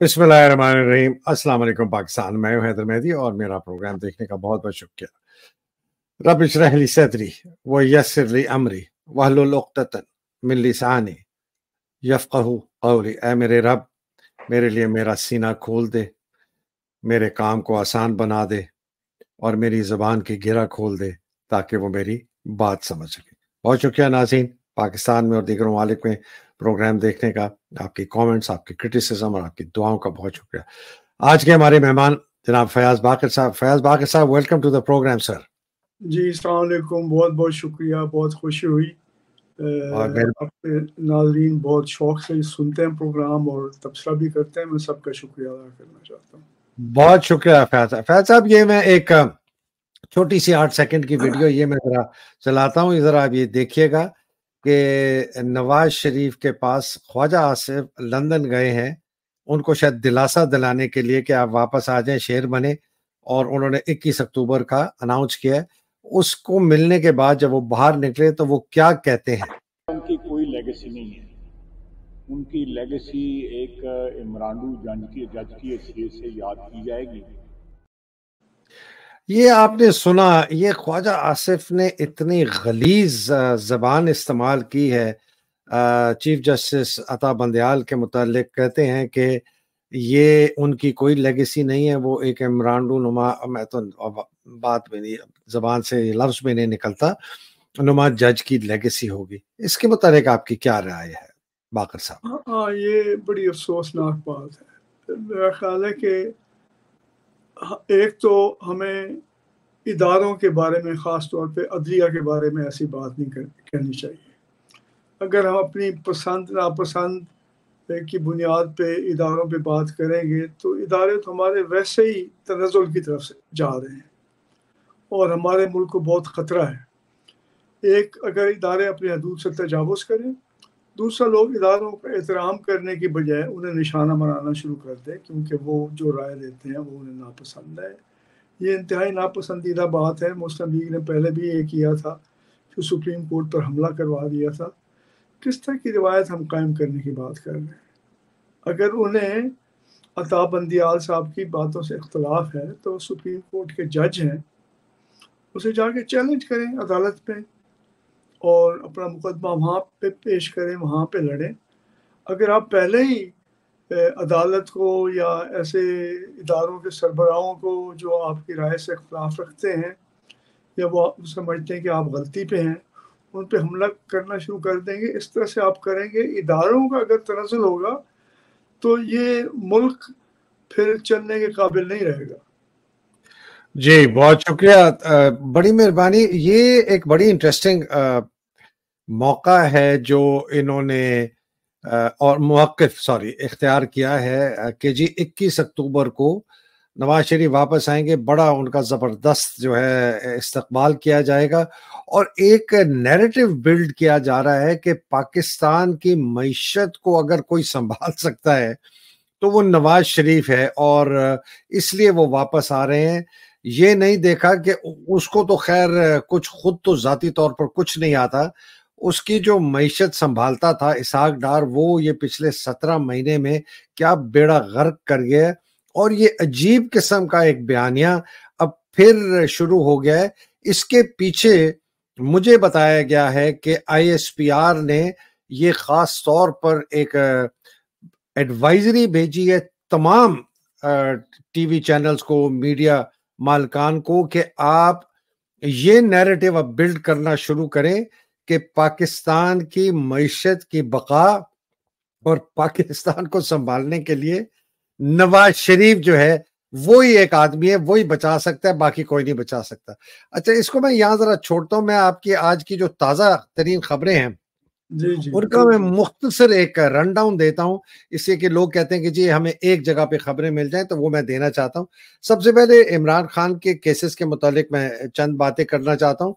बिस्मिल्लाहिर्रहमानिर्रहीम। अस्सलाम वालेकुम पाकिस्तान मैं हूँ हैदर मेहदी और मेरा प्रोग्राम देखने का बहुत बहुत शुक्रिया। रब इशरहली सदरी व यसरली अमरी वहलुलतन मिन लिसानी यफ़क़हू कौली। ए मेरे रब, मेरे लिए मेरा सीना खोल दे, मेरे काम को आसान बना दे और मेरी ज़बान की गिरा खोल दे ताकि वो मेरी बात समझ सके। बहुत शुक्रिया नाजीन पाकिस्तान में और दीगर ममालिक में प्रोग्राम देखने का आपकी कमेंट्स आपके क्रिटिसिज्म और आपकी दुआओं का बहुत शुक्रिया। आज के हमारे मेहमान जनाब फयाज बाकर साहब। फयाज बाकर साहब welcome to the programme sir जी अलैक्म बहुत बहुत शुक्रिया। बहुत खुशी हुई। और अपने नाजरीन बहुत शौक से सुनते हैं प्रोग्राम और तबसरा भी करते हैं। मैं सबका शुक्रिया अदा करना चाहता हूँ। बहुत शुक्रिया फयाज फैज साहब ये मैं एक छोटी सी आठ सेकंड की वीडियो ये मैं जरा चलाता हूँ। जरा आप ये देखिएगा। कि नवाज़ शरीफ के पास ख्वाजा आसिफ लंदन गए हैं। उनको शायद दिलासा दिलाने के लिए कि आप वापस आ जाएँ, शेर बने और उन्होंने 21 अक्टूबर का अनाउंस किया उसको मिलने के बाद जब वो बाहर निकले तो वो क्या कहते हैं? उनकी कोई लेगेसी नहीं है। उनकी लेगेसी एक इमरानू जज की जज की से याद की जाएगी। ये आपने सुना ये ख्वाजा आसिफ ने इतनी गलीज जबान इस्तेमाल की है। चीफ जस्टिस अता बंदयाल के मुतालिक कहते हैं कि ये उनकी कोई लेगेसी नहीं है वो एक इमरान नुमा मैं तो बात में नहीं जबान से लफ्ज में नहीं निकलता नुमा जज की लेगेसी होगी। इसके मुतालिक आपकी क्या राय है बाकर साहब? हाँ, हाँ ये बड़ी अफसोसनाक बात है। मेरा ख्याल है कि एक तो हमें इदारों के बारे में ख़ास तौर पे अदलिया के बारे में ऐसी बात नहीं कर, करनी चाहिए। अगर हम अपनी पसंद नापसंद की बुनियाद पे इदारों पे बात करेंगे तो इदारे तो हमारे वैसे ही तनजुल की तरफ़ से जा रहे हैं और हमारे मुल्क को बहुत ख़तरा है। एक अगर इदारे अपने हदूद से तजावज़ करें दूसरा लोग इदारों का एहतराम करने की बजाय उन्हें निशाना बनाना शुरू कर दें, क्योंकि वो जो राय देते हैं, वो उन्हें नापसंद है। ये इंतहाई नापसंदीदा बात है। मुस्लिम लीग ने पहले भी ये किया था कि सुप्रीम कोर्ट पर हमला करवा दिया था। किस तरह की रिवायत हम कायम करने की बात कर रहे हैं? अगर उन्हें अता बंदियाल साहब की बातों से इख्तलाफ है तो सुप्रीम कोर्ट के जज हैं, उसे जाके चैलेंज करें अदालत में। और अपना मुकदमा वहाँ पे पेश करें, वहाँ पे लड़ें। अगर आप पहले ही अदालत को या ऐसे इदारों के सरबराहों को जो आपकी राय से अख्तलाफ रखते हैं या वो आप समझते हैं कि आप गलती पे हैं, उन पर हमला करना शुरू कर देंगे। इस तरह से आप करेंगे। इदारों का अगर तनजल होगा तो ये मुल्क फिर चलने के काबिल नहीं रहेगा। जी, बहुत शुक्रिया। बड़ी मेहरबानी। ये एक बड़ी इंटरेस्टिंग मौका है जो इन्होंने और मौकफ सॉरी इख्तियार किया है कि जी 21 अक्टूबर को नवाज़ शरीफ वापस आएँगे। बड़ा उनका ज़बरदस्त जो है इस्तकबाल किया जाएगा। और एक नैरेटिव बिल्ड किया जा रहा है कि पाकिस्तान की मीशत को अगर कोई संभाल सकता है तो वो नवाज़ शरीफ है और इसलिए वो वापस आ रहे हैं। ये नहीं देखा कि उसको तो खैर, कुछ खुद तो ज़ाती तौर पर कुछ नहीं आता। उसकी जो मीशत संभालता था इसाक डार, वो ये पिछले सत्रह महीने में क्या बेड़ा गर्क कर गया और ये अजीब किस्म का एक बयानिया अब फिर शुरू हो गया है। इसके पीछे मुझे बताया गया है कि आईएसपीआर ने ये खास तौर पर एक एडवाइजरी भेजी है तमाम टीवी चैनल्स को, मीडिया मालकान को कि आप ये नैरेटिव अब बिल्ड करना शुरू करें कि पाकिस्तान की मीशत की बका और पाकिस्तान को संभालने के लिए नवाज़ शरीफ जो है वो ही एक आदमी है वो ही बचा सकता है, बाकी कोई नहीं बचा सकता। अच्छा इसको मैं यहाँ जरा छोड़ता हूँ, मैं आपकी आज की जो ताज़ा तरीन खबरें हैं उनका मैं मुख्तसर एक रन डाउन देता हूँ इसलिए कि लोग कहते हैं कि जी हमें एक जगह पे खबरें मिल जाएँ तो वो मैं देना चाहता हूँ। सबसे पहले इमरान खान के केसेस के मुतालिक मैं चंद बातें करना चाहता हूँ।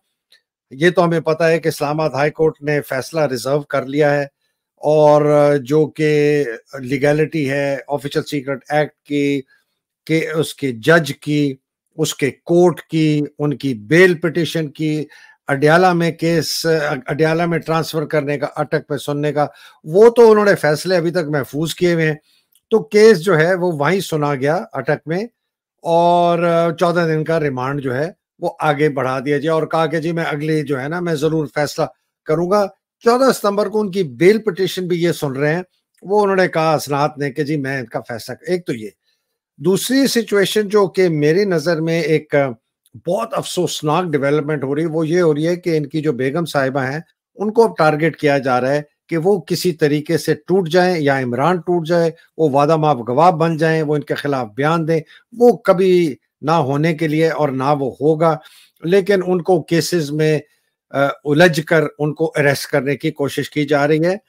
ये तो हमें पता है कि इस्लामाबाद हाई कोर्ट ने फैसला रिज़र्व कर लिया है और जो कि लीगैलिटी है ऑफिशियल सीक्रेट एक्ट की के उसके जज की उसके कोर्ट की उनकी बेल पिटिशन की अडयाला में केस, अडयाला में ट्रांसफ़र करने का, अटक पे सुनने का, वो तो उन्होंने फैसले अभी तक महफूज किए हुए हैं। तो केस जो है, वो वहीं सुना गया अटक में और, चौदह दिन का रिमांड जो है, वो आगे बढ़ा दिया जाए और कहा कि जी, मैं अगले जो है ना, मैं ज़रूर फैसला करूँगा। चौदह सितंबर को उनकी बेल पिटिशन भी ये सुन रहे हैं। वो उन्होंने कहा असनात ने कि, जी, मैं इनका फैसला एक तो ये। दूसरी सिचुएशन जो कि मेरी नज़र में एक बहुत अफसोसनाक डेवलपमेंट हो रही है। वो ये हो रही है कि इनकी जो बेगम साहिबा हैं, उनको अब टारगेट किया जा रहा है कि वो किसी तरीके से टूट जाएँ या इमरान टूट जाए, वो वादा माफ़ गवाह बन जाएँ, वो इनके खिलाफ बयान दें। वो कभी ना होने के लिए और ना वो होगा, लेकिन उनको केसेस में उलझ कर उनको अरेस्ट करने की कोशिश की जा रही है।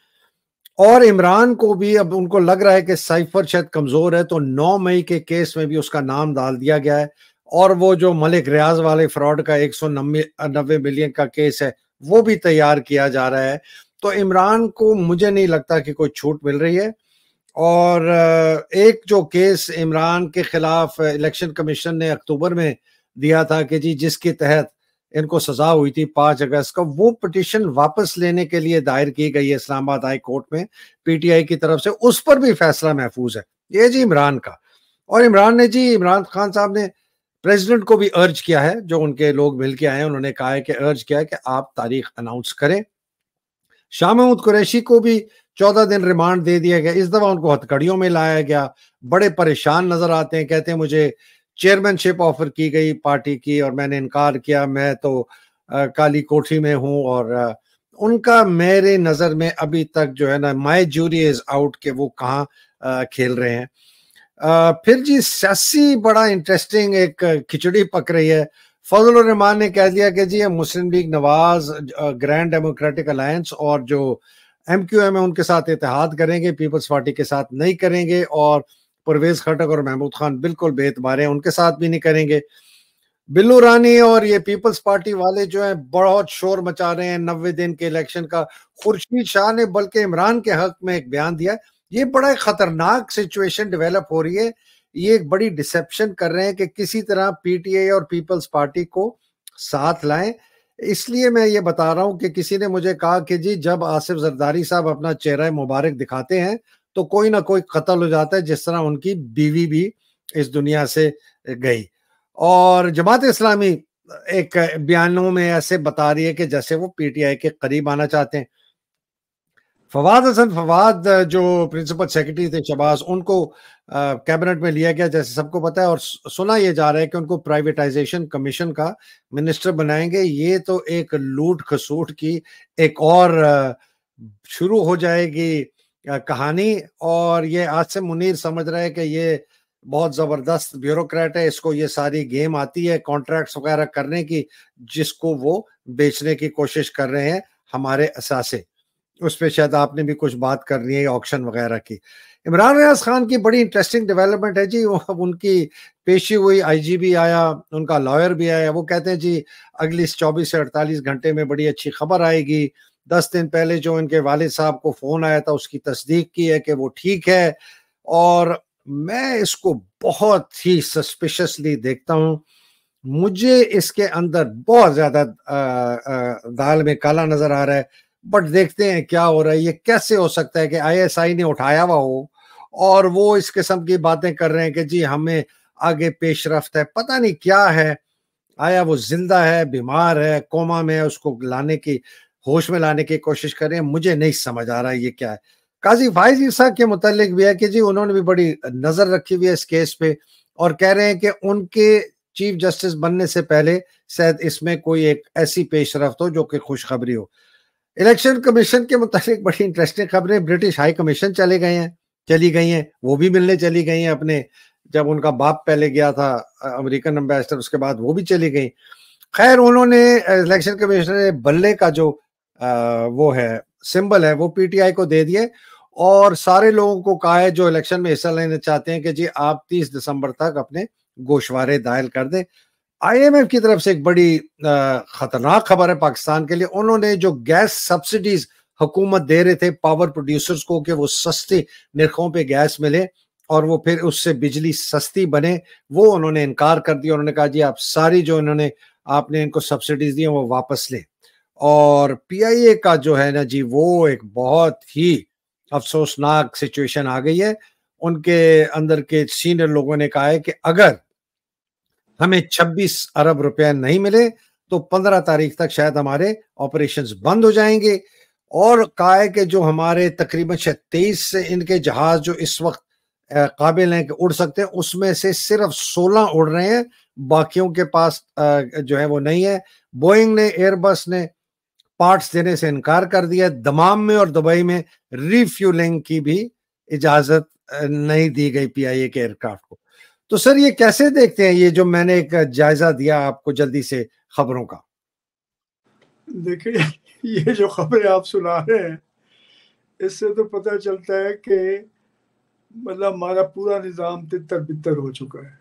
और इमरान को भी अब उनको लग रहा है कि साइफर शायद कमज़ोर है तो 9 मई के केस में भी उसका नाम डाल दिया गया है। और वो जो मलिक रियाज वाले फ्रॉड का एक सौ नब्बे मिलियन का केस है, वो भी तैयार किया जा रहा है। तो इमरान को मुझे नहीं लगता कि कोई छूट मिल रही है। और एक जो केस इमरान के खिलाफ इलेक्शन कमीशन ने अक्टूबर में दिया था कि जी जिसके तहत इनको सजा हुई थी पाँच अगस्त का, वो पिटिशन वापस लेने के लिए दायर की गई है इस्लामाबाद हाई कोर्ट में, पीटीआई की तरफ़ से। उस पर भी फैसला महफूज है। ये जी इमरान का। और इमरान ने जी, इमरान खान साहब ने प्रेसिडेंट को भी अर्ज़ किया है जो उनके लोग मिल के आए उन्होंने कहा है कि अर्ज़ किया है कि आप तारीख अनाउंस करें। शाह महमूद कुरैशी को भी चौदह दिन रिमांड दे दिया गया। इस दफ़ा उनको हथकड़ियों में लाया गया। बड़े परेशान नज़र आते हैं कहते हैं मुझे चेयरमैनशिप ऑफ़र की गई पार्टी की और मैंने इनकार किया। मैं तो आ, काली कोठी में हूँ और आ, उनका मेरे नज़र में अभी तक जो है ना माई जूरी इज़ आउट के वो कहाँ खेल रहे हैं। फिर जी सियासी बड़ा इंटरेस्टिंग एक खिचड़ी पक रही है। फजल रहमान ने कह दिया कि जी Muslim League Nawaz Grand Democratic Alliance और जो एम क्यू एम है उनके साथ इतिहाद करेंगे पीपल्स पार्टी के साथ नहीं करेंगे और परवेज खटक और महमूद खान बिल्कुल बेतबार हैं, उनके साथ भी नहीं करेंगे। बिल्लू रानी और ये पीपल्स पार्टी वाले जो है बहुत शोर मचा रहे हैं, नब्बे दिन के इलेक्शन का। खुर्शीद शाह ने, बल्कि इमरान के हक में एक बयान दिया ये बड़ा खतरनाक सिचुएशन डेवलप हो रही है। ये एक बड़ी डिसेप्शन कर रहे हैं कि किसी तरह पीटीआई और पीपल्स पार्टी को साथ लाएँ। इसलिए मैं ये बता रहा हूँ कि किसी ने मुझे कहा कि जी, जब आसिफ जरदारी साहब अपना चेहरा मुबारक दिखाते हैं तो कोई ना कोई कत्ल हो जाता है, जिस तरह उनकी बीवी भी इस दुनिया से गई। और जमात इस्लामी एक बयानों में ऐसे बता रही है कि जैसे वो पीटीआई के करीब आना चाहते हैं। फवाद हसन, फवाद जो प्रिंसिपल सेक्रेटरी थे शबाज उनको कैबिनेट में लिया गया, जैसे सबको पता है, और सुना ये जा रहा है कि उनको प्राइवेटाइजेशन कमीशन का मिनिस्टर बनाएँगे। ये तो एक लूट खसूट की एक और शुरू हो जाएगी कहानी। और ये आज से मुनीर समझ रहे हैं कि ये बहुत ज़बरदस्त ब्यूरोक्रेट है, इसको ये सारी गेम आती है कॉन्ट्रैक्ट्स वगैरह करने की, जिसको वो बेचने की कोशिश कर रहे हैं हमारे असासे। उस पर शायद आपने भी कुछ बात करनी है ऑक्शन वगैरह की। इमरान रियाज खान की बड़ी इंटरेस्टिंग डेवलपमेंट है जी। वो अब उनकी पेशी हुई आईजीबी आया, उनका लॉयर भी आया। वो कहते हैं जी, अगली चौबीस से अड़तालीस घंटे में बड़ी अच्छी खबर आएगी। दस दिन पहले जो इनके वालिद साहब को फ़ोन आया था, उसकी तस्दीक की है कि वो ठीक है। और मैं इसको बहुत ही सस्पिशसली देखता हूँ। मुझे इसके अंदर बहुत ज़्यादा दाल में काला नज़र आ रहा है। बट देखते हैं क्या हो रहा है। ये कैसे हो सकता है कि आईएसआई ने उठाया हुआ हो और वो इस किस्म की बातें कर रहे हैं कि जी हमें आगे पेशरफ्त है। पता नहीं क्या है। आया वो ज़िंदा है, बीमार है, कोमा में है, उसको लाने की, होश में लाने की कोशिश कर रहे हैं। मुझे नहीं समझ आ रहा ये क्या है। काजी फाइज ईसा के मुतालिक भी है कि जी उन्होंने भी बड़ी नज़र रखी हुई है इस केस पे और कह रहे हैं कि उनके चीफ जस्टिस बनने से पहले शायद इसमें कोई एक ऐसी पेशरफ हो जो कि खुशखबरी हो। इलेक्शन कमीशन के मुतालिक बड़ी इंटरेस्टिंग खबरें ब्रिटिश हाई कमीशन चले गए हैं चली गई हैं वो भी मिलने चली गई हैं अपने जब उनका बाप पहले गया था अमेरिकन अम्बेसडर उसके बाद वो भी चली गई। खैर उन्होंने इलेक्शन कमीशन ने बल्ले का जो आ, वो है सिंबल है वो पीटीआई को दे दिए और सारे लोगों को कहा है जो इलेक्शन में हिस्सा लेना चाहते हैं कि जी आप 30 दिसंबर तक अपने गोशवारे दायर कर दें। आईएमएफ की तरफ़ से एक बड़ी खतरनाक खबर है पाकिस्तान के लिए। उन्होंने जो गैस सब्सिडीज हुकूमत दे रहे थे पावर प्रोड्यूसर्स को, कि वो सस्ते निरखों पे गैस मिले और वो फिर उससे बिजली सस्ती बने, वो उन्होंने इनकार कर दिया। उन्होंने कहा, जी, आप सारी जो इन्होंने, आपने इनको सब्सिडीज दी वो वापस लें। और पीआईए का जो है ना, जी, वो एक बहुत ही अफसोसनाक सिचुएशन आ गई है। उनके अंदर के सीनियर लोगों ने कहा है कि अगर हमें 26 अरब रुपया नहीं मिले तो 15 तारीख तक शायद हमारे ऑपरेशंस बंद हो जाएँगे। और कहा है कि जो हमारे तकरीबन तेईस से इनके जहाज़ जो इस वक्त काबिल हैं कि उड़ सकते हैं, उसमें से सिर्फ़ 16 उड़ रहे हैं। बाकियों के पास जो है वो नहीं है। बोइंग ने एयरबस ने पार्ट्स देने से इनकार कर दिया दमाम में और दुबई में रिफ्यूलिंग की भी इजाज़त नहीं दी गई पीआईए के एयरक्राफ्ट को। तो सर, ये कैसे देखते हैं ये जो मैंने एक जायजा दिया आपको जल्दी से खबरों का? देखिए, ये जो खबरें आप सुना रहे हैं, इससे तो पता चलता है कि मतलब हमारा पूरा निज़ाम तितर बितर हो चुका है।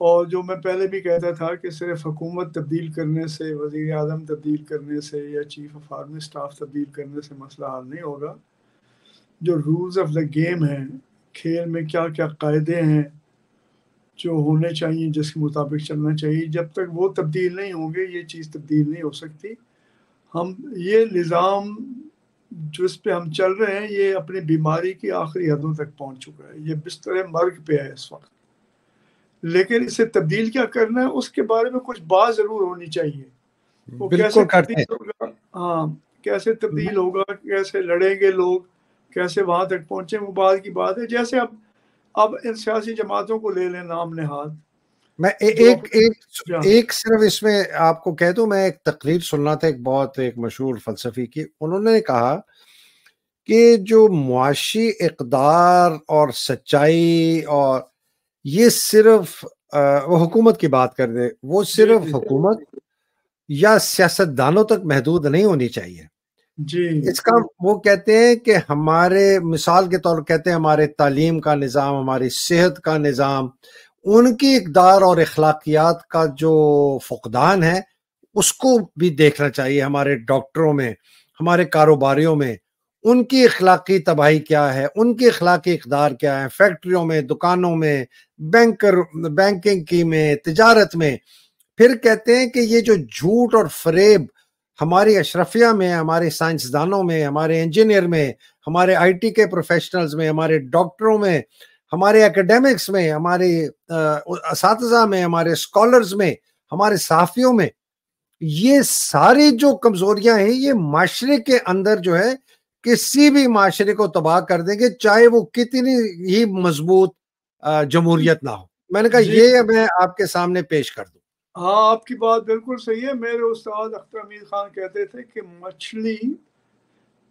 और जो मैं पहले भी कहता था कि सिर्फ़ हुकूमत तब्दील करने से वज़ी अजम तब्दील करने से या चीफ ऑफ़ आर्मी स्टाफ तब्दील करने से मसला हल नहीं होगा। जो रूल्स ऑफ़ द गेम हैं, खेल में क्या क्या कायदे हैं जो होने चाहिए जिसके मुताबिक चलना चाहिए। जब तक वो तब्दील नहीं होंगे ये चीज़ तब्दील नहीं हो सकती। हम ये निज़ाम जिस पे हम चल रहे हैं ये अपनी बीमारी की आखिरी हदों तक पहुँच चुका है। ये बिस्तर मर्ग पे है इस वक्त। लेकिन इसे तब्दील क्या करना है उसके बारे में कुछ बात ज़रूर होनी चाहिए। वो कैसे तब्दील होगा? हाँ कैसे तब्दील होगा? कैसे लड़ेंगे लोग? कैसे वहाँ तक पहुँचे? वो बात की बात है। जैसे अब अब इन सियासी जमातों को ले लें नाम नेहाद। मैं ए, एक एक एक सिर्फ़ इसमें आपको कह दूँ मैं एक तकरीर सुनना था एक बहुत एक मशहूर फलसफी की। उन्होंने कहा कि जो मुआशी इकदार और सच्चाई और ये सिर्फ़ वो हुकूमत की बात कर दे वो सिर्फ़ हुकूमत या सियासतदानों तक महदूद नहीं होनी चाहिए। जी। इसका वो कहते हैं कि हमारे, मिसाल के तौर कहते हैं हमारे तालीम का निज़ाम, हमारी सेहत का निज़ाम, उनकी इकदार और अखलाकियात का जो फुकदान है, उसको भी देखना चाहिए हमारे डॉक्टरों में, हमारे कारोबारियों में, उनकी अखलाकी तबाही क्या है, उनकी अखलाकी इकदार क्या है, फैक्ट्रियों में, दुकानों में, बैंकर, बैंकिंग की में, तजारत में। फिर कहते हैं कि ये जो झूठ और फरेब हमारी अशरफिया में हमारे साइंसदानों में हमारे इंजीनियर में हमारे आईटी के प्रोफेशनल्स में हमारे डॉक्टरों में हमारे एकेडमिक्स में हमारे इस में हमारे स्कॉलर्स में हमारे साफियों में ये सारी जो कमजोरियाँ हैं ये माशरे के अंदर जो है किसी भी माशरे को तबाह कर देंगे चाहे वो कितनी ही मज़बूत जमहूरियत ना हो। मैंने कहा ये मैं आपके सामने पेश कर दू। हाँ आपकी बात बिल्कुल सही है। मेरे उस्ताद अख्तर अमीर खान कहते थे कि मछली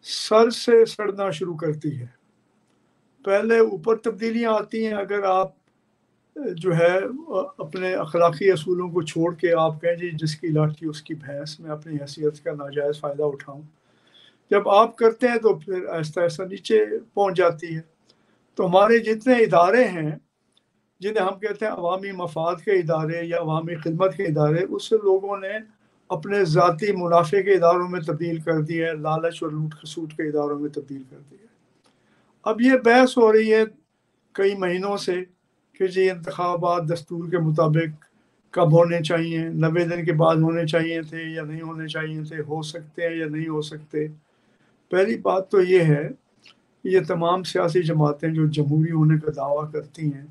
सर से सड़ना शुरू करती है। पहले ऊपर तब्दीलियाँ आती हैं, अगर आप जो है अपने अखलाकी असूलों को छोड़ के आप कहें जी, जिसकी लाठी उसकी भैंस, में अपनी हैसियत का नाजायज़ फ़ायदा उठाऊं। जब आप करते हैं तो फिर ऐसा ऐसा नीचे पहुँच जाती है। तो हमारे जितने इदारे हैं जिन्हें हम कहते हैं अवामी मफाद के इदारे या अवामी खिदमत के इदारे, उससे लोगों ने अपने ज़ाती मुनाफे के इदारों में तब्दील कर दिया है, लालच और लूट खसूट के इदारों में तब्दील कर दिया है। अब ये बहस हो रही है कई महीनों से कि जी इंतबात दस्तूर के मुताबिक कब होने चाहिए नबे दिन के बाद होने चाहिए थे या नहीं होने चाहिए थे, हो सकते हैं या नहीं हो सकते। पहली बात तो ये है ये तमाम सियासी जमातें जो जमहूरी होने का दावा करती हैं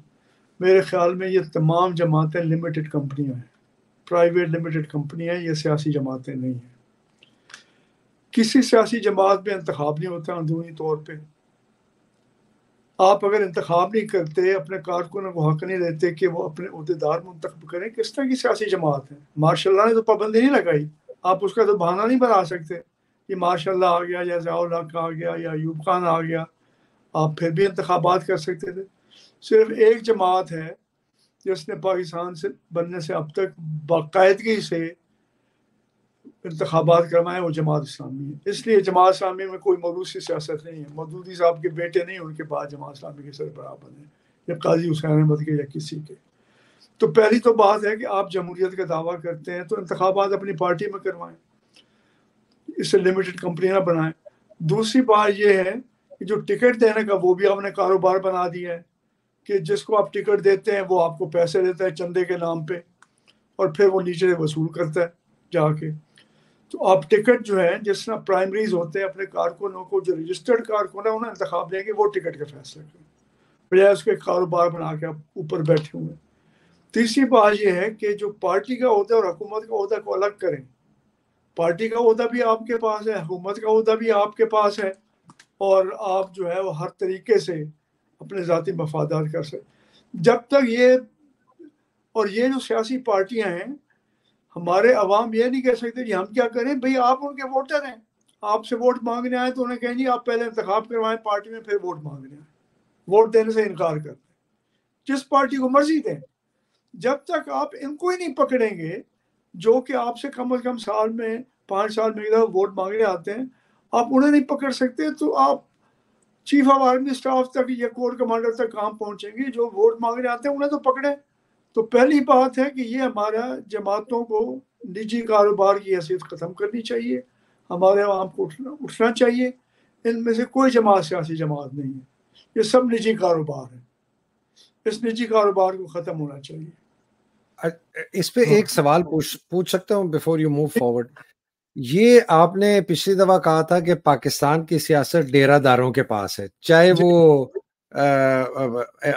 मेरे ख्याल में ये तमाम जमातें लिमिटेड कंपनियाँ हैं। प्राइवेट लिमिटेड कंपनियाँ ये सियासी जमातें नहीं हैं। किसी सियासी जमात में इंतखब नहीं होता अंदरूनी तौर पर आप अगर इंतखब नहीं करते, अपने कारकुनों को हक नहीं देते कि वो अपने अहदेदार मुंतब करें, किस तरह की सियासी जमात है? मार्शल ने तो पाबंदी नहीं लगाई। आप उसका तो बहाना नहीं बना सकते। कि माशाल्लाह आ गया, या जयाउल हक आ गया, या यूब खान आ गया। आप फिर भी इंतबात कर सकते थे। सिर्फ़ एक जमात है, जिसने पाकिस्तान से बनने से अब तक बाकायदगी से इंतबात करवाए वो जमात इस्लामी है। इसलिए जमात इस्लामी में कोई मरूसी सियासत नहीं है। मदूदी साहब के बेटे नहीं, उनके बाद जमात इस्लामी के सरबराह बने या काजी हुसैन अहमद के या किसी के। तो पहली तो बात है कि आप जमहूरियत का दावा करते हैं तो इंतबात अपनी पार्टी में करवाएँ इससे लिमिटेड कंपनी ना बनाए। दूसरी बात यह है कि जो टिकट देने का, वो भी आपने कारोबार बना दिया है। कि जिसको आप टिकट देते हैं, वो आपको पैसे देता है चंदे के नाम पे और फिर वो नीचे वसूल करता है जाके। तो आप टिकट जो है, जिस तरह प्राइमरीज होते हैं, अपने कारकुनों को, जो रजिस्टर्ड कारकुन है, उन्हें इंतखब देंगे, वो टिकट का फैसला करें। बजाय उसके कारोबार बना के आप ऊपर बैठे हुए तीसरी बात यह है कि जो पार्टी का है और हुकूमत का होता को अलग करें। पार्टी का होता भी आपके पास है, हुकूमत का होता भी आपके पास है और आप जो है, वो हर तरीके से अपने ज़ाती मफादार कर सकते जब तक ये और ये जो सियासी पार्टियाँ हैं, हमारे अवाम ये नहीं कह सकते कि हम क्या करें, भाई आप उनके वोटर हैं। आपसे वोट मांगने आए तो उन्हें कहें जी, आप पहले इंतखाब करवाएँ पार्टी में, फिर वोट मांगने आए। वोट देने से इनकार करते जिस पार्टी को मर्ज़ी दें, जब तक आप इनको ही नहीं पकड़ेंगे, जो कि आपसे कम अज कम साल में, पाँच साल में वोट मांगने आते हैं, आप उन्हें नहीं पकड़ सकते तो आप चीफ ऑफ़ आर्मी स्टाफ तक या कोर कमांडर तक काम पहुँचेंगे? जो वोट मांगने आते हैं, उन्हें तो पकड़े। तो पहली बात है कि ये हमारा जमातों को निजी कारोबार की हैसियत ख़त्म करनी चाहिए। हमारे आवाम को उठना उठना चाहिए। इनमें से कोई जमात, सियासी जमात नहीं है। ये सब निजी कारोबार है। इस निजी कारोबार को ख़त्म होना चाहिए। इस पे। एक सवाल पूछ पूछ सकता हूँ बिफोर यू मूव फॉरवर्ड ये आपने पिछली दफ़ा कहा था कि पाकिस्तान की सियासत डेरादारों के पास है चाहे वो आ,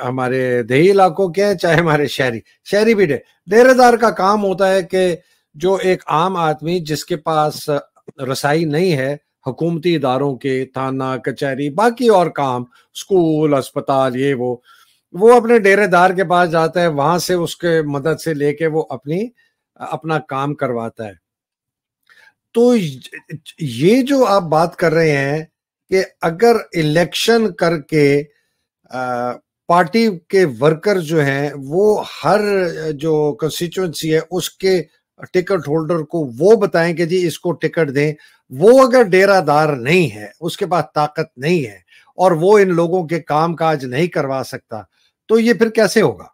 हमारे देही इलाकों के हैं चाहे हमारे शहरी शहरी भी डेरादार का काम होता है कि जो एक आम आदमी जिसके पास रसाई नहीं है हुकूमती इदारों के थाना कचहरी बाकी और काम स्कूल अस्पताल ये वो वो अपने डेरेदार के पास जाता है वहाँ से उसके मदद से लेके वो अपनी अपना काम करवाता है। तो ये जो आप बात कर रहे हैं कि अगर इलेक्शन करके पार्टी के वर्कर जो हैं, वो हर जो कंस्टिट्यूंसी है, उसके टिकट होल्डर को वो बताएँ कि जी इसको टिकट दें। वो अगर डेरादार नहीं है, उसके पास ताकत नहीं है, और वो इन लोगों के काम काज नहीं करवा सकता तो ये फिर कैसे होगा?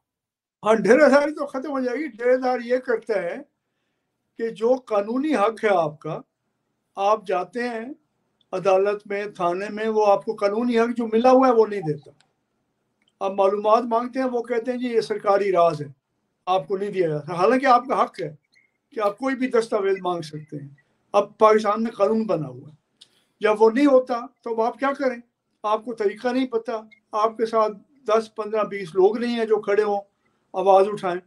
हाँ डेरादारी तो खत्म हो जाएगी। डेरादार ये करता है कि जो कानूनी हक है आपका, आप जाते हैं अदालत में, थाने में, वो आपको कानूनी हक जो मिला हुआ है वो नहीं देता। आप मालूम मांगते हैं, वो कहते हैं जी ये सरकारी राज है, आपको नहीं दिया जाता। हालाँकि आपका हक है कि आप कोई भी दस्तावेज़ मांग सकते हैं। अब पाकिस्तान में कानून बना हुआ है। जब वो नहीं होता तो आप क्या करें? आपको तरीका नहीं पता। आपके साथ दस, पंद्रह, बीस लोग नहीं है जो खड़े हों, आवाज़ उठाएँ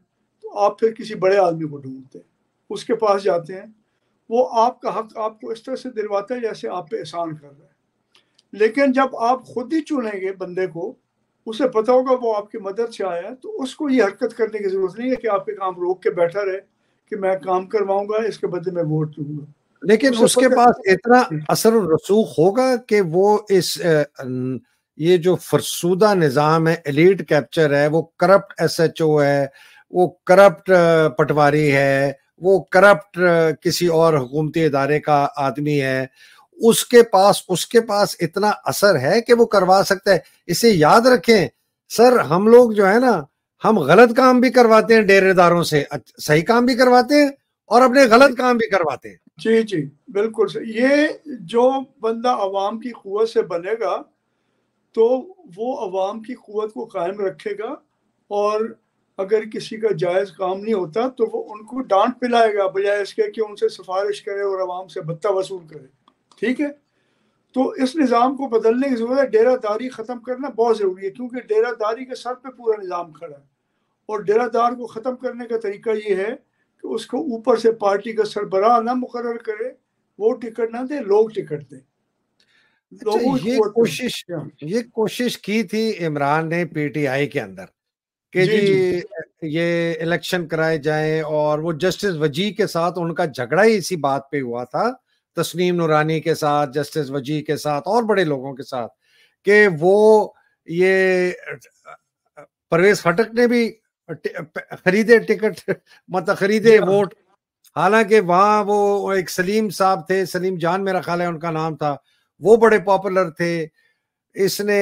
तो आप फिर किसी बड़े आदमी को ढूंढते हैं। उसके पास जाते हैं वो आपका हक आपको इस तरह से दिलवाता है जैसे आप पे एहसान कर रहा है। लेकिन जब आप खुद ही चुनेंगे बंदे को उसे पता होगा वो आपकी मदद से आया है तो उसको ये हरकत करने की ज़रूरत नहीं है कि आपके काम रोक के बैठा रहे कि मैं काम करवाऊँगा इसके बदले में वोट दूँगा। लेकिन उसके पास इतना असर रसूख होगा कि वो इस ये जो फरसूदा निज़ाम है एलिट कैप्चर है वो करप्ट एस एच ओ है वो करप्ट पटवारी है वो करप्ट किसी और हुकूमती इदारे का आदमी है, उसके पास उसके पास इतना असर है कि वो करवा सकता है। इसे याद रखें, सर, हम लोग जो है ना, हम गलत काम भी करवाते हैं डेरेदारों से सही काम भी करवाते हैं और अपने गलत काम भी करवाते हैं। जी जी, बिल्कुल सही ये जो बंदा अवाम की कुत से बनेगा तो वो अवाम की कुत को कायम रखेगा और अगर किसी का जायज़ काम नहीं होता तो वो उनको डांट पिलाएगा बजाय इसके कि उनसे सिफारिश करे और आवाम से भत्ता वसूल करे। ठीक है? तो इस निज़ाम को बदलने की ज़रूरत है। डेरादारी ख़त्म करना बहुत ज़रूरी है क्योंकि डेरादारी के सर पे पूरा निज़ाम खड़ा है। और डेरादार को ख़त्म करने का तरीका ये है कि उसको ऊपर से पार्टी का सरबराह ना मुकर करे वो टिकट ना दे लोग टिकट दें। अच्छा, ये कोशिश ये कोशिश की थी इमरान ने पीटीआई के अंदर। कि जी, जी। ये इलेक्शन कराए जाएँ और वो जस्टिस वजी के साथ उनका झगड़ा ही इसी बात पे हुआ था तस्नीम नूरानी के साथ जस्टिस वजी के साथ और बड़े लोगों के साथ कि वो ये परवेज फटक ने भी खरीदे टिकट मतलब खरीदे हाँ। वोट। हालाँकि वहाँ वो एक सलीम साहब थे सलीम जान मेरा ख्याल है उनका नाम था वो बड़े पॉपुलर थे। इसने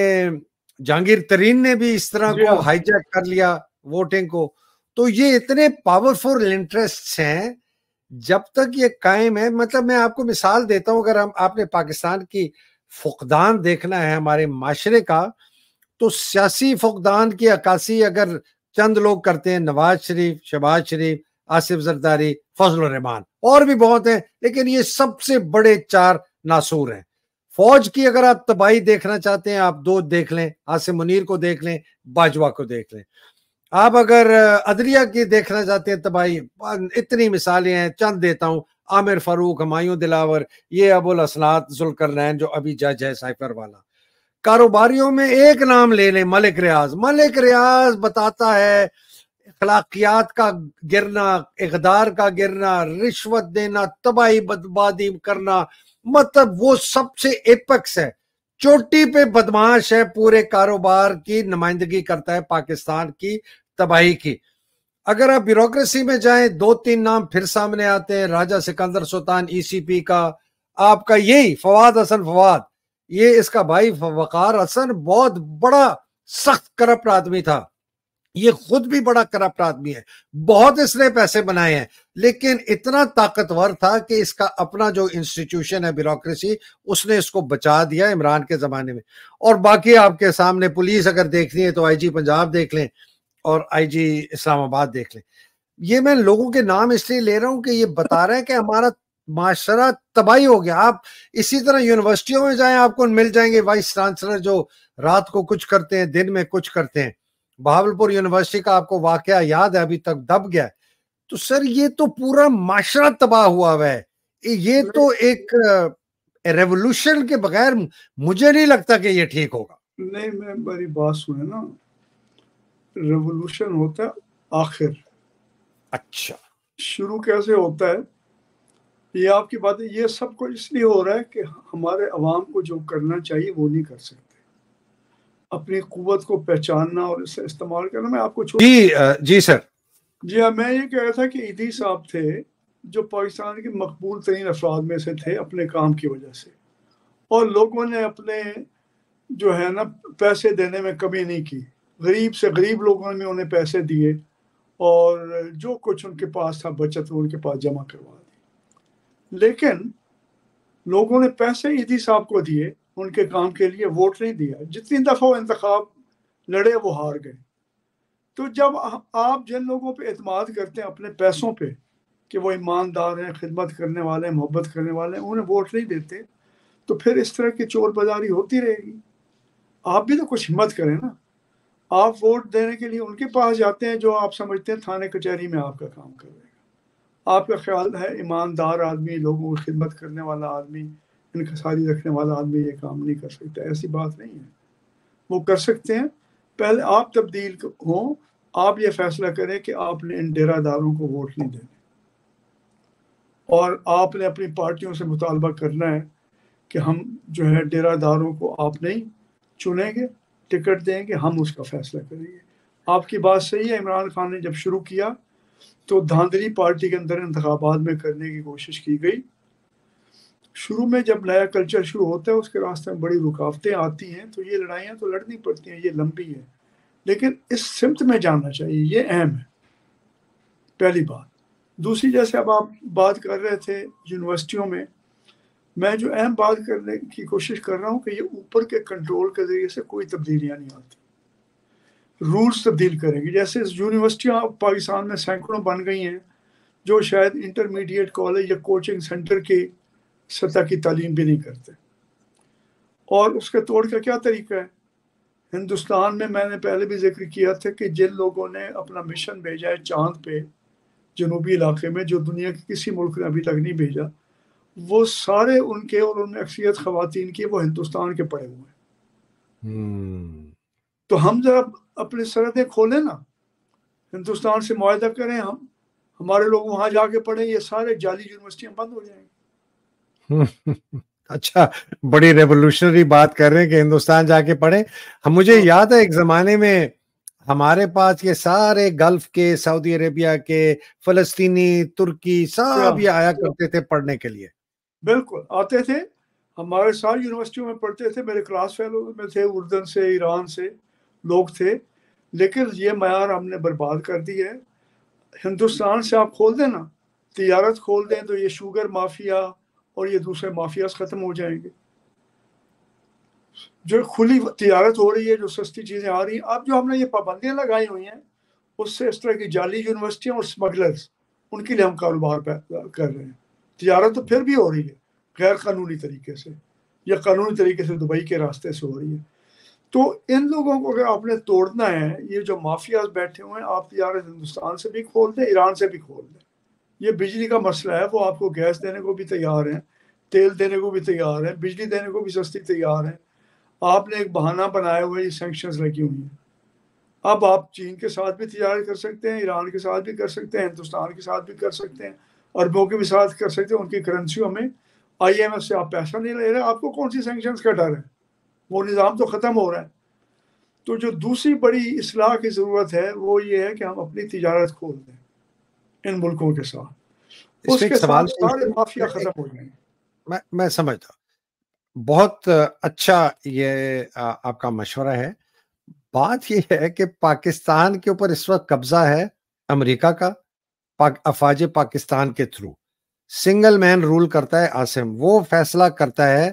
जहांगीर तरीन ने भी इस तरह को हाईजैक। कर लिया वोटिंग को तो ये इतने पावरफुल इंटरेस्ट हैं जब तक ये कायम है मतलब मैं आपको मिसाल देता हूँ अगर हम आपने पाकिस्तान की फुकदान देखना है हमारे माशरे का तो सियासी फुकदान की अक्सी अगर चंद लोग करते हैं नवाज़ शरीफ शहबाज शरीफ आसिफ जरदारी फजल रहमान और भी बहुत हैं लेकिन ये सबसे बड़े चार नासूर हैं फौज की अगर आप तबाही देखना चाहते हैं, आप दो देख लें, आसिम मुनीर को देख लें, बाजवा को देख लें। आप अगर अदरिया की देखना चाहते हैं तबाही इतनी मिसालें हैं, चंद देता हूँ, आमिर फारूक, हमायूं दिलावर, ये अबुल असनात जुलकर नैन जो अभी जज है साइफर वाला। कारोबारियों में एक नाम ले लें, मलिक रियाज। मलिक रियाज बताता है अखलाकियात का गिरना, इकदार का गिरना, रिश्वत देना, तबाही बदबादी करना मतलब वो सबसे एपेक्स है। चोटी पे बदमाश है पूरे कारोबार की, नुमाइंदगी करता है पाकिस्तान की, तबाही की। अगर आप ब्यूरोक्रेसी में जाएँ दो तीन नाम फिर सामने आते हैं, राजा सिकंदर सुल्तान ईसीपी का, आपका यही, फवाद हसन फवाद। ये इसका भाई वकार हसन बहुत बड़ा, सख्त करप्ट आदमी था। ये खुद भी बड़ा करप्ट आदमी है। बहुत इसने पैसे बनाए हैं, लेकिन इतना ताकतवर था कि इसका अपना जो इंस्टीट्यूशन है ब्यूरोक्रेसी उसने इसको बचा दिया इमरान के जमाने में। और बाकी आपके सामने पुलिस अगर देखनी है तो आईजी पंजाब देख लें और आईजी इस्लामाबाद देख लें। ये मैं लोगों के नाम इसलिए ले रहा हूँ कि ये बता रहे हैं कि हमारा माशरा तबाही हो गया। आप इसी तरह यूनिवर्सिटियों में जाएँ, आपको मिल जाएँगे वाइस चांसलर जो रात को कुछ करते हैं, दिन में कुछ करते हैं। बहावलपुर यूनिवर्सिटी का आपको वाकया याद है अभी तक दब गया तो सर ये तो पूरा माशरा तबाह हुआ हुआ है। ये तो एक रेवोल्यूशन के बगैर मुझे नहीं लगता कि ये ठीक होगा। नहीं मैं मेरी बात सुने ना। रेवोल्यूशन होता है आखिर। अच्छा। शुरू कैसे होता है? ये आपकी बात है ये सब कुछ इसलिए हो रहा है कि हमारे अवाम को जो करना चाहिए वो नहीं कर सकते। अपनी कुत को पहचानना और इसे इस्तेमाल करना मैं आपको जी जी सर। जी हाँ मैं ये कह रहा था कि ईदी साहब थे जो पाकिस्तान के मकबूल तरीन अफराद में से थे अपने काम की वजह से। और लोगों ने अपने जो है ना पैसे देने में कमी नहीं की। गरीब से गरीब लोगों ने उन्हें पैसे दिए और जो कुछ उनके पास था बचत वो उनके पास जमा करवा दी। लेकिन लोगों ने पैसे ईदी साहब को दिए उनके काम के लिए वोट नहीं दिया। जितनी दफ़ा वो इंतखब लड़े, वो हार गए। तो जब आप जिन लोगों पे एतमाद करते हैं अपने पैसों पे कि वो ईमानदार हैं, खिदमत करने वाले हैं, मोहब्बत करने वाले हैं, उन्हें वोट नहीं देते तो फिर इस तरह की चोर बाजारी होती रहेगी। आप भी तो कुछ हिम्मत करें ना। आप वोट देने के लिए उनके पास जाते हैं जो आप समझते हैं थाने कचहरी में आपका काम कर देगा आपका ख्याल है ईमानदार आदमी, लोगों की खिदमत करने वाला आदमी इनकसारी रखने वाला आदमी ये काम नहीं कर सकता, ऐसी बात नहीं है। वो कर सकते हैं। पहले आप तब्दील हो, आप ये फैसला करें कि आपने इन डेरादारों को वोट नहीं देने। और आपने अपनी पार्टियों से मुतालबा करना है कि हम जो है डेरादारों को आप नहीं चुनेंगे, टिकट देंगे, हम उसका फैसला करेंगे। आपकी बात सही है, इमरान खान ने जब शुरू किया तो धांधली पार्टी के अंदर इंतबात में करने की कोशिश की गई। शुरू में जब नया कल्चर शुरू होता है, उसके रास्ते में बड़ी रुकावटें आती हैं तो ये लड़ाइयाँ तो लड़नी पड़ती हैं, ये लंबी है। लेकिन इस सिमत में जाना चाहिए, ये अहम है। पहली बात। दूसरी, जैसे अब आप बात कर रहे थे यूनिवर्सिटियों में, मैं जो अहम बात करने की कोशिश कर रहा हूँ कि ये ऊपर के कंट्रोल के ज़रिए से कोई तब्दीलियाँ नहीं आती। रूल्स तब्दील करेंगे। जैसे यूनिवर्सिटियाँ पाकिस्तान में सैकड़ों बन गई हैं, जो शायद इंटरमीडिएट कॉलेज या कोचिंग सेंटर की सतह की तालीम भी नहीं करते। और उसके तोड़ का क्या तरीका है? हिंदुस्तान में मैंने पहले भी ज़िक्र किया था कि जिन लोगों ने अपना मिशन भेजा है चाँद पे जनूबी इलाके में जो दुनिया के किसी मुल्क ने अभी तक नहीं भेजा वो सारे उनके और उनमें अक्सरियत खातन की वो हिंदुस्तान के पड़े हुए हैं। hmm. तो हम जरा अपनी सरहदें खोलें ना हिंदुस्तान से मुआदा करें हम हमारे लोग वहाँ जाके पढ़े ये सारे जाली यूनिवर्सिटियाँ बंद हो जाएँगी। अच्छा बड़ी रेवोल्यूशनरी बात कर रहे हैं कि हिंदुस्तान जाके पढ़े। हम मुझे तो, याद है एक जमाने में हमारे पास ये सारे गल्फ के सऊदी अरेबिया के फलस्तीनी तुर्की सब ये आया करते थे पढ़ने के लिए। बिल्कुल आते थे। हमारे सारी यूनिवर्सिटियों में पढ़ते थे। मेरे क्लास फेलो में थे उर्दन से ईरान से लोग थे। लेकिन ये मैार हमने बर्बाद कर दी है। हिंदुस्तान से आप खोल दें ना तजारत खोल दें तो ये शुगर माफिया और ये दूसरे माफियाज ख़त्म हो जाएँगे। जो खुली तजारत हो रही है, जो सस्ती चीज़ें आ रही हैं, अब जो हमने ये पाबंदियाँ लगाई हुई हैं, उससे इस तरह की जाली यूनिवर्सिटियाँ और स्मगलर्स उनके लिए हम कारोबार कर रहे हैं। तजारत तो फिर भी हो रही है गैर कानूनी तरीके से, या कानूनी तरीके से दुबई के रास्ते से हो रही है। तो इन लोगों को अगर आपने तोड़ना है, ये जो माफियाज बैठे हुए हैं, आप तजारत हिंदुस्तान से भी खोल दें, ईरान से भी खोल दें। ये बिजली का मसला है, वो आपको गैस देने को भी तैयार हैं, तेल देने को भी तैयार है, बिजली देने को भी सस्ती तैयार है। आपने एक बहाना बनाया हुआ ये सेंक्शंस लगी हुई हैं। अब आप चीन के साथ भी तजारत कर सकते हैं, ईरान के साथ भी कर सकते हैं, हिंदुस्तान के साथ भी कर सकते हैं, अरबों के भी साथ कर सकते हैं, उनकी करेंसियों में आई एम एफ़ से आप पैसा नहीं ले रहे, आपको कौन सी सेंक्शंस का डर है? वो निज़ाम तो ख़त्म हो रहा है। तो जो दूसरी बड़ी असलाह की ज़रूरत है, वो ये है कि हम अपनी तजारत खोल दें। इन मुल्कों के साथ। उसके सवाल सारे माफिया ख़त्म हो जाएँगे मैं मैं समझता बहुत अच्छा ये आपका मशवरा है। बात ये है कि पाकिस्तान के ऊपर इस वक्त कब्जा है अमेरिका का पाक, अफवाज पाकिस्तान के थ्रू। सिंगल मैन रूल करता है आसिम। वो फैसला करता है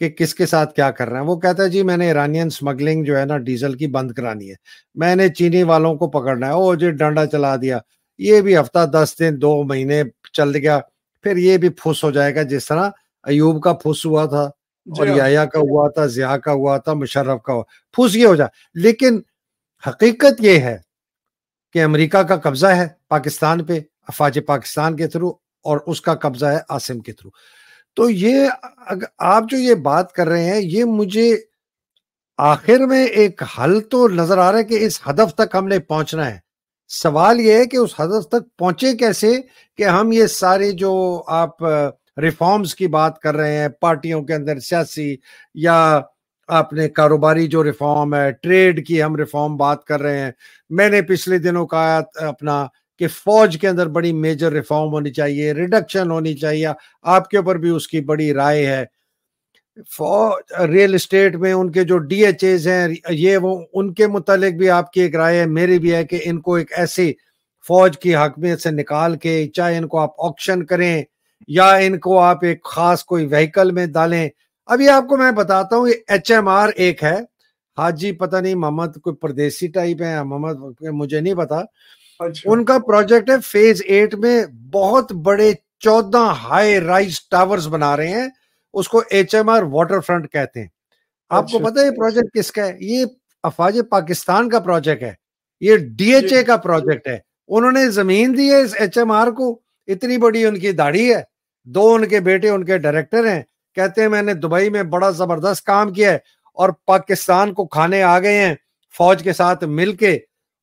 कि किसके साथ क्या कर रहे हैं। वो कहता है जी मैंने ईरानियन स्मगलिंग जो है ना डीजल की बंद करानी है। मैंने चीनी वालों को पकड़ना है। ओ जी डंडा चला दिया। ये भी हफ़्ता दस दिन दो महीने चल गया फिर ये भी फुस हो जाएगा जिस तरह अयूब का फुस हुआ था और हाँ। याया का हुआ था जिया का हुआ था मुशर्रफ का हुआ फुस ये हो जाए लेकिन हकीकत ये है कि अमेरिका का कब्जा है पाकिस्तान पे अफाज पाकिस्तान के थ्रू और उसका कब्जा है आसिम के थ्रू तो ये आप जो ये बात कर रहे हैं ये मुझे आखिर में एक हल तो नज़र आ रहा है कि इस हदफ तक हमने पहुँचना है सवाल ये है कि उस हदफ तक पहुँचे कैसे कि हम ये सारे जो आप रिफॉर्म्स की बात कर रहे हैं, पार्टियों के अंदर सियासी या आपने कारोबारी जो रिफॉर्म है ट्रेड की हम रिफॉर्म बात कर रहे हैं। मैंने पिछले दिनों कहा अपना कि फौज के अंदर बड़ी मेजर रिफॉर्म होनी चाहिए रिडक्शन होनी चाहिए, आपके ऊपर भी उसकी बड़ी राय है। फौज रियल इस्टेट में उनके जो डी एच एज हैं ये वो उनके मुतालिक भी आपकी एक राय है मेरी भी है कि इनको एक ऐसी फौज की हकमियत से निकाल के चाहे इनको आप ऑक्शन करें या इनको आप एक खास कोई व्हीकल में डालें। अभी आपको मैं बताता हूँ एच एम आर एक है। हाजी पता नहीं मोहम्मद कोई परदेसी टाइप है मोहम्मद मुझे नहीं पता। अच्छा। उनका प्रोजेक्ट है फ़ेज़ एट में बहुत बड़े चौदह हाई राइज टावर्स बना रहे हैं। उसको H M R water front कहते हैं। आपको अच्छा। पता है ये प्रोजेक्ट किसका है? ये अफवाज पाकिस्तान का प्रोजेक्ट है। ये डीएचए का प्रोजेक्ट है। उन्होंने ज़मीन दी है इस एच आर को। इतनी बड़ी उनकी दाढ़ी है। दो उनके बेटे उनके डायरेक्टर हैं। कहते हैं मैंने दुबई में बड़ा ज़बरदस्त काम किया है और पाकिस्तान को खाने आ गए हैं फौज के साथ मिलके।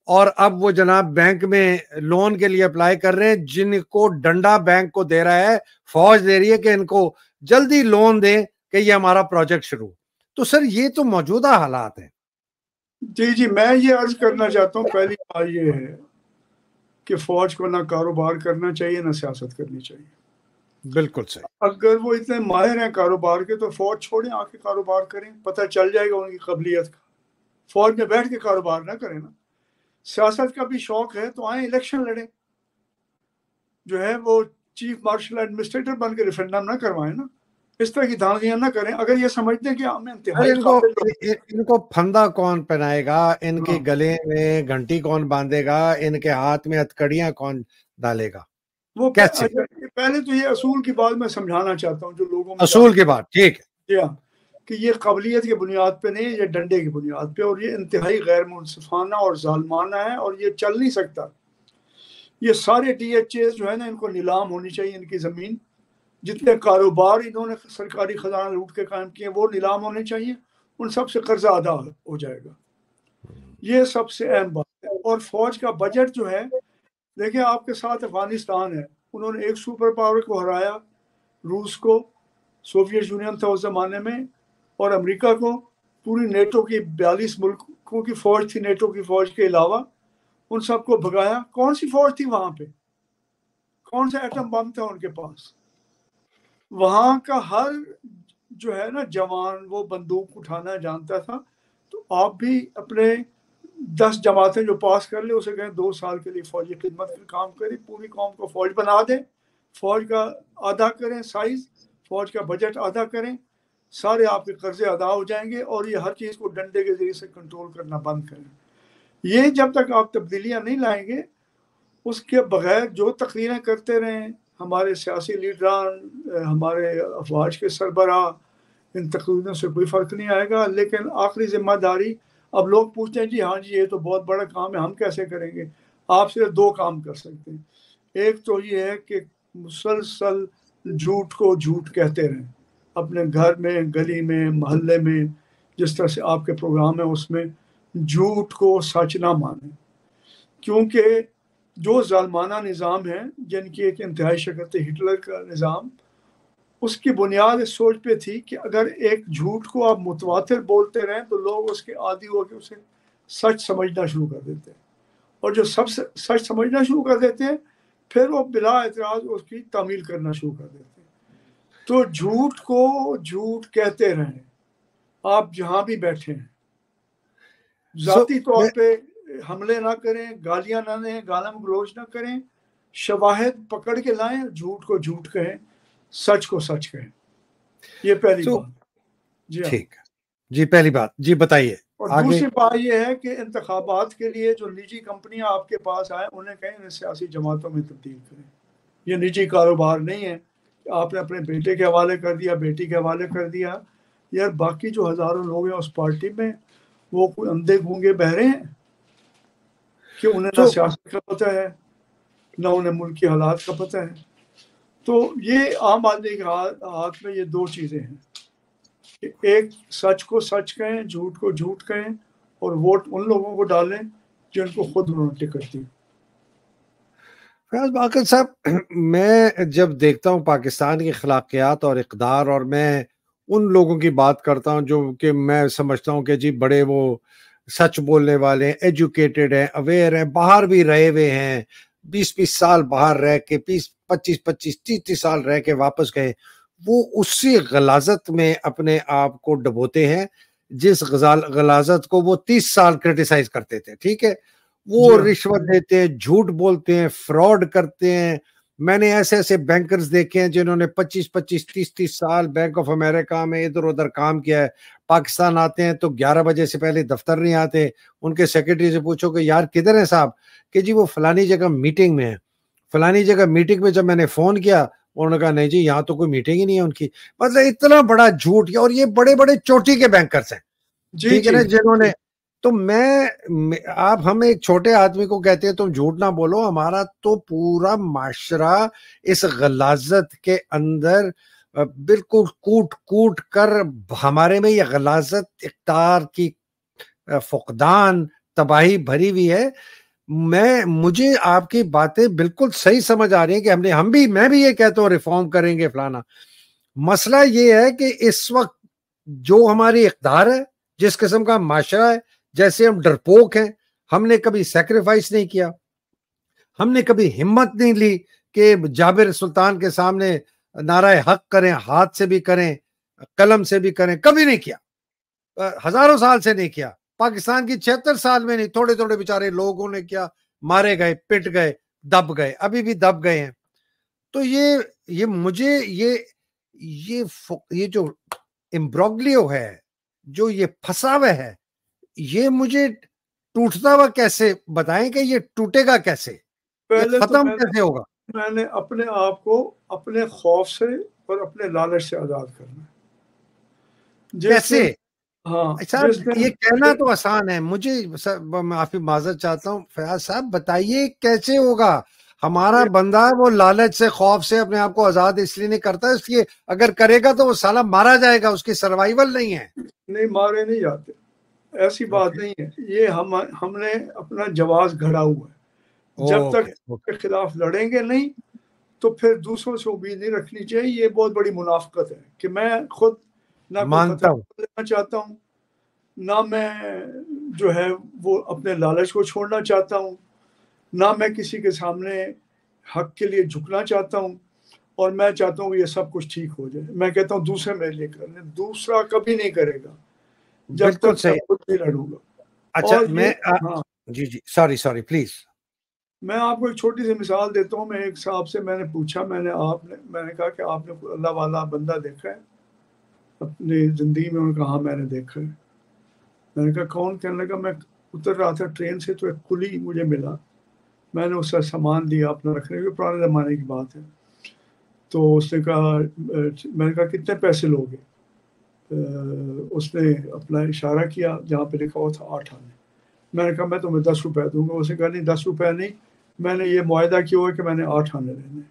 और अब वो जनाब बैंक में लोन के लिए अप्लाई कर रहे हैं। जिनको डंडा बैंक को दे रहा है फौज दे रही है कि इनको जल्दी लोन दें कि ये हमारा प्रोजेक्ट शुरू तो सर ये तो मौजूदा हालात है। जी जी मैं ये अर्ज़ करना चाहता हूँ पहली बात ये है कि फौज को ना कारोबार करना चाहिए ना सियासत करनी चाहिए। बिल्कुल सही। अगर वो इतने माहिर हैं कारोबार के तो फौज छोड़ें आके कारोबार करें पता चल जाएगा उनकी कबलियत का। फौज में बैठ के कारोबार ना करें ना। सियासत का भी शौक है तो आए इलेक्शन लड़े। जो है वो चीफ मार्शल एडमिनिस्ट्रेटर बन के रेफरेंडम ना करवाए ना। इस तरह की धांधियाँ ना करें। अगर ये समझते हैं कि हमें इनको इनको फंदा कौन पहनाएगा? इनके हाँ। गले में घंटी कौन बांधेगा? इनके हाथ में हथकड़ियाँ कौन डालेगा? वो कैसे? पहले तो ये असूल की बात मैं समझाना चाहता हूँ जो लोगों में असूल की बात ठीक है। कि ये काबिलियत की बुनियाद पे नहीं ये डंडे की बुनियाद पे और ये इंतहाई गैर मुनसफाना और जालमाना है और ये चल नहीं सकता। ये सारे डी एच ए जो है ना, इनको नीलाम होनी चाहिए इनकी ज़मीन। जितने कारोबार इन्होंने सरकारी खजाना लूट के कायम किए, वो नीलाम होने चाहिए। उन सबसे कर्जा अदा हो जाएगा। ये सबसे अहम बात है। और फौज का बजट जो है, देखिए आपके साथ अफ़गानिस्तान है। उन्होंने एक सुपर पावर को हराया रूस को, सोवियत यूनियन था उस जमाने में, और अमेरिका को। पूरी नेटो की बयालीस मुल्कों की फौज थी, नेटो की फौज के अलावा। उन सबको भगाया। कौन सी फौज थी वहाँ पे? कौन सा एटम बम था उनके पास? वहाँ का हर जो है ना, जवान, वो बंदूक उठाना जानता था। तो आप भी अपने दस जमातें जो पास कर ले, उसे कहें, दो साल के लिए फौजी खिदमत का काम करें, पूरी कौम को फौज बना दें। फौज का अदा करें साइज़ फौज का बजट अदा करें। सारे आपके कर्जे अदा हो जाएँगे और ये हर चीज़ को डंडे के ज़रिए से कंट्रोल करना बंद करें। ये जब तक आप तब्दीलियाँ नहीं लाएँगे, उसके बगैर जो तकरीरें करते रहें, हमारे सियासी लीडरान, हमारे अफवाज के सरबरा, इन तकरीरों से कोई फ़र्क नहीं आएगा। लेकिन आखिरी ज़िम्मेदारी, अब लोग पूछते हैं, जी हाँ जी, ये तो बहुत बड़ा काम है, हम कैसे करेंगे? आप सिर्फ़ दो काम कर सकते हैं। एक तो ये है कि मुसलसल झूठ को झूठ कहते रहें। अपने घर में, गली में, मोहल्ले में, जिस तरह से आपके प्रोग्राम है, उसमें झूठ को सच ना माने। क्योंकि जो जालमाना निज़ाम है, जिनकी एक इंतहाई शक्ल हिटलर का निज़ाम, उसकी बुनियाद इस सोच पे थी कि अगर एक झूठ को आप मुतवातिर बोलते रहें तो लोग उसके आदि होकर उसे सच समझना शुरू कर देते हैं। और जो सब सच समझना शुरू कर देते हैं, फिर वो बिला एतराज़ उसकी तमील करना शुरू कर देते हैं। तो झूठ को झूठ कहते रहें। आप जहाँ भी बैठे हैं जाती तौर पे हमले ना करें गालियाँ ना दें गालम गलोच ना करें शवाहद पकड़ के लाएँ झूठ को झूठ कहें सच को सच कहें। ये पहली so, बात। जी हाँ। ठीक जी पहली बात। जी बताइए। और दूसरी बात यह है कि इंतबात के लिए जो निजी कंपनियाँ आपके पास आए उन्हें कहें इन्हें सियासी जमातों में तब्दील करें। ये निजी कारोबार नहीं है। आपने अपने बेटे के हवाले कर दिया बेटी के हवाले कर दिया। यार बाकी जो हज़ारों लोग हैं उस पार्टी में वो कोई अंधे गूँगे बहरे हैं? कि उन्हें तो, ना सियासत का पता है ना उन्हें मुल्क की हालात का पता है? तो ये आम आदमी के हाथ हाथ में ये दो चीज़ें हैं। एक सच को सच कहें झूठ को झूठ कहें और वोट उन लोगों को डालें जिनको खुद उन्होंने टिकट दी। फयाज बाकर साहब मैं जब देखता हूँ पाकिस्तान की खिलाकियात और इकदार और मैं उन लोगों की बात करता हूँ जो कि मैं समझता हूँ कि जी बड़े वो सच बोलने वाले हैं एजुकेटेड हैं अवेयर हैं बाहर भी रहे हुए हैं बीस बीस साल बाहर रह के बीस पच्चीस पच्चीस तीस तीस साल रह के वापस गए वो उसी गलाजत में अपने आप को डबोते हैं जिस गलाजत को वो तीस साल क्रिटिसाइज करते थे ठीक है वो हाँ। रिश्वत देते हैं झूठ बोलते हैं फ्रॉड करते हैं मैंने ऐसे ऐसे बैंकर्स देखे हैं जिन्होंने 25 25 30 30 साल बैंक ऑफ़ अमेरिका में इधर उधर काम किया है। पाकिस्तान आते हैं तो 11 बजे से पहले दफ्तर नहीं आते। उनके सेक्रेटरी से पूछो कि यार किधर है साहब? कि जी वो फलानी जगह मीटिंग में है। फलानी जगह मीटिंग में जब मैंने फ़ोन किया उन्होंने कहा नहीं जी यहाँ तो कोई मीटिंग ही नहीं है उनकी। मतलब इतना बड़ा झूठ और ये बड़े बड़े चोटी के बैंकर्स हैं। ठीक है ना जिन्होंने तो मैं आप हम एक छोटे आदमी को कहते हैं, तुम झूठ ना बोलो, हमारा तो पूरा माशरा इस गलाजत के अंदर बिल्कुल कूट कूट कर, हमारे में ये गलाजत इकदार की फुकदान, तबाही भरी हुई है। मैं, मुझे आपकी बातें बिल्कुल सही समझ आ रही है कि हमने, हम भी, मैं भी ये कहता हूँ, रिफॉर्म करेंगे फलाना। मसला ये है कि इस वक्त जो हमारी इकदार है, जिस किस्म का माशरा है जैसे हम डरपोक हैं, हमने कभी सेक्रीफाइस नहीं किया। हमने कभी हिम्मत नहीं ली कि जाबिर सुल्तान के सामने नाराय हक करें, हाथ से भी करें, कलम से भी करें, कभी नहीं किया। हज़ारों साल से नहीं किया। पाकिस्तान की छिहत्तर साल में नहीं थोड़े थोड़े बेचारे लोगों ने क्या, मारे गए, पिट गए, दब गए, अभी भी दब गए हैं। तो ये ये मुझे, ये ये ये जो इम्ब्रोग्लियो है, जो ये फसावे है ये मुझे टूटता हुआ कैसे? बताएँ कि ये टूटेगा कैसे? पहले तो खत्म तो कैसे होगा? मैंने अपने आप को अपने खौफ से और अपने लालच से आज़ाद करना कैसे? हाँ अच्छा ये कहना तो आसान है। मुझे माफ़ी माजर चाहता हूँ फयाज साहब बताइए कैसे होगा? हमारा बंदा वो लालच से खौफ से अपने आप को आज़ाद इसलिए नहीं करता इसलिए अगर करेगा तो वो साला मारा जाएगा उसकी सर्वाइवल नहीं है। नहीं मारे नहीं जाते। ऐसी बात नहीं है। ये हम हमने अपना जवाब घड़ा हुआ है। oh, जब तक के खिलाफ लड़ेंगे नहीं तो फिर दूसरों से उम्मीद नहीं रखनी चाहिए। ये बहुत बड़ी मुनाफ्त है कि मैं खुद ना मानता लेना चाहता हूँ ना मैं जो है वो अपने लालच को छोड़ना चाहता हूँ ना मैं किसी के सामने हक के लिए झुकना चाहता हूँ और मैं चाहता हूँ ये सब कुछ ठीक हो जाए। मैं कहता हूँ दूसरे मेरे लिए कर दूसरा कभी नहीं करेगा। जब तक सही खुद नहीं लड़ूँगा। अच्छा मैं आ, हाँ, जी जी सॉरी सॉरी प्लीज़ मैं आपको एक छोटी सी मिसाल देता हूँ। मैं एक साहब से मैंने पूछा मैंने आपने मैंने कहा कि आपने अल्लाह वाला बंदा देखा है? अपनी ज़िंदगी में उन्होंने कहा हाँ, मैंने देखा है। मैंने कहा कौन? कहने लगा मैं उतर रहा था ट्रेन से तो एक कुली मुझे मिला। मैंने उसका सामान दिया अपना रखने के पुराने ज़माने की बात है। तो उसने कहा मैंने कहा कितने पैसे लोगे? उसने अपना इशारा किया, जहाँ पे लिखा हुआ था आठ आने। मैंने कहा, मैं तुम्हें दस रुपये दूँगा। उसने कहा, नहीं, दस रुपये नहीं। मैंने ये मुआदा किया हुआ कि मैंने आठ आने लेने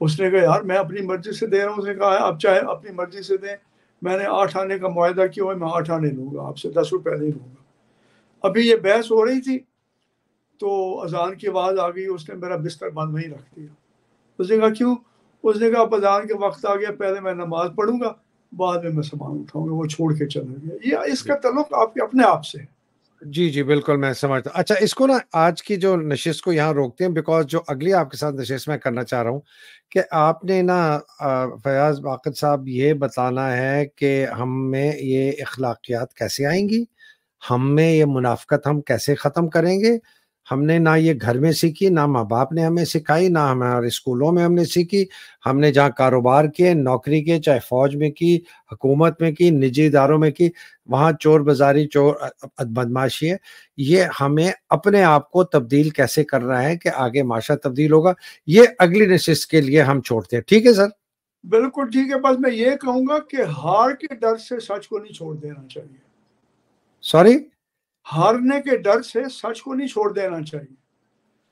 उसने कहा, यार, मैं अपनी मर्ज़ी से दे रहा हूँ। उसने कहा, आप चाहे, अपनी मर्ज़ी से दें। मैंने आठ आने का मुआदा किया हुआ मैं आठ आने लूँगा आपसे दस रुपये नहीं लूँगा अभी ये बहस हो रही थी तो अजान की आवाज़ आ गई, उसने मेरा बिस्तर बंद वहीं रख दिया। उसने कहा, क्यों? उसने कहा, अब अजान के वक्त आ गया, पहले मैं नमाज़ पढ़ूँगा बाद में मैं सामान उठाऊँगा वो छोड़ के चला गया। ये इसका तल्लुक आपके अपने आप से है। जी जी बिल्कुल मैं समझता अच्छा इसको ना आज की जो नशिश को यहाँ रोकते हैं बिकॉज़ जो अगली आपके साथ नशिश मैं करना चाह रहा हूँ कि आपने ना फयाज वाकद साहब ये बताना है कि हम में ये अखलाकियात कैसे आएँगी? हम में ये मुनाफ्त हम कैसे ख़त्म करेंगे? हमने ना ये घर में सीखी ना माँ बाप ने हमें सिखाई ना हमारे स्कूलों में हमने सीखी। हमने जहाँ कारोबार किए नौकरी किए चाहे फौज में की हुकूमत में की निजी इदारों में की वहाँ चोर बाजारी चोर बदमाशी है। ये हमें अपने आप को तब्दील कैसे करना है कि आगे माशा तब्दील होगा ये अगली नशिश के लिए हम छोड़ते हैं। ठीक है सर? बिल्कुल ठीक है बस मैं ये कहूँगा कि हार के डर से सच को नहीं छोड़ देना चाहिए। सॉरी? हारने के डर से सच को नहीं छोड़ देना चाहिए।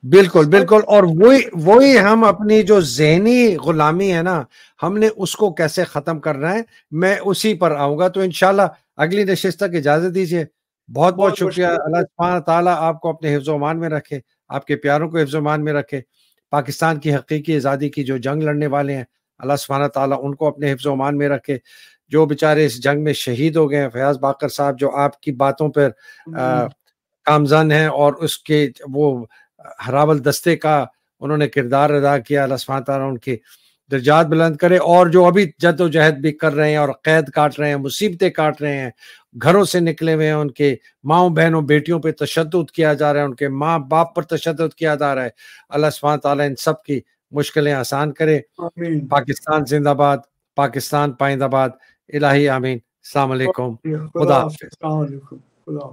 बिल्कुल बिल्कुल। और वही वही हम अपनी जो जहनी गुलामी है ना हमने उसको कैसे खत्म करना है मैं उसी पर आऊँगा। तो इनशाला अगली नशिश तक इजाज़त दीजिए। बहुत बहुत शुक्रिया। अल्लाह ताला आपको अपने हिफ्जमान में रखे आपके प्यारों को हिफ्जमान में रखे। पाकिस्तान की हकीकी आज़ादी की जो जंग लड़ने वाले हैं अल्लाह सुबहाना ताला उनको अपने हिफ्जमान में रखे। जो बेचारे इस जंग में शहीद हो गए हैं फयाज बाकर साहब जो आपकी बातों पर हम्म। कामजन है और उसके वो हरावल दस्ते का उन्होंने किरदार अदा किया अल्लाह उनकी दर्जात बुलंद करे और जो अभी जद्दोजहद भी कर रहे हैं और कैद काट रहे हैं मुसीबतें काट रहे हैं घरों से निकले हुए हैं उनके माओ बहनों बेटियों पे तशद किया जा रहा है उनके माँ बाप पर तशद किया जा रहा है अल्लाह सुबहान ताला इन सब की मुश्किलें आसान करे पाकिस्तान जिंदाबाद पाकिस्तान पाइंदाबाद इलाही आमीन सलाम खुदा खुदा